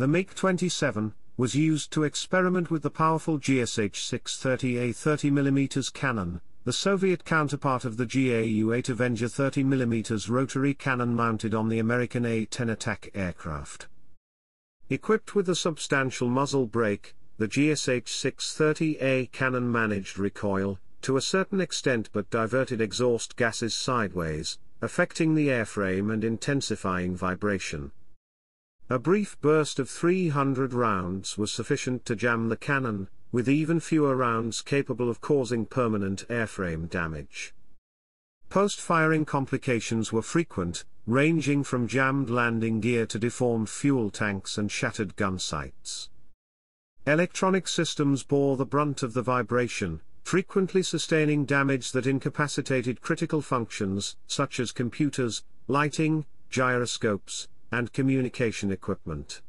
The MiG-27 was used to experiment with the powerful GSh-6-30A 30mm cannon, the Soviet counterpart of the GAU-8 Avenger 30mm rotary cannon mounted on the American A-10 attack aircraft. Equipped with a substantial muzzle brake, the GSh-6-30A cannon managed recoil, to a certain extent but diverted exhaust gases sideways, affecting the airframe and intensifying vibration. A brief burst of 300 rounds was sufficient to jam the cannon, with even fewer rounds capable of causing permanent airframe damage. Post-firing complications were frequent, ranging from jammed landing gear to deformed fuel tanks and shattered gun sights. Electronic systems bore the brunt of the vibration, frequently sustaining damage that incapacitated critical functions, such as computers, lighting, gyroscopes, and communication equipment.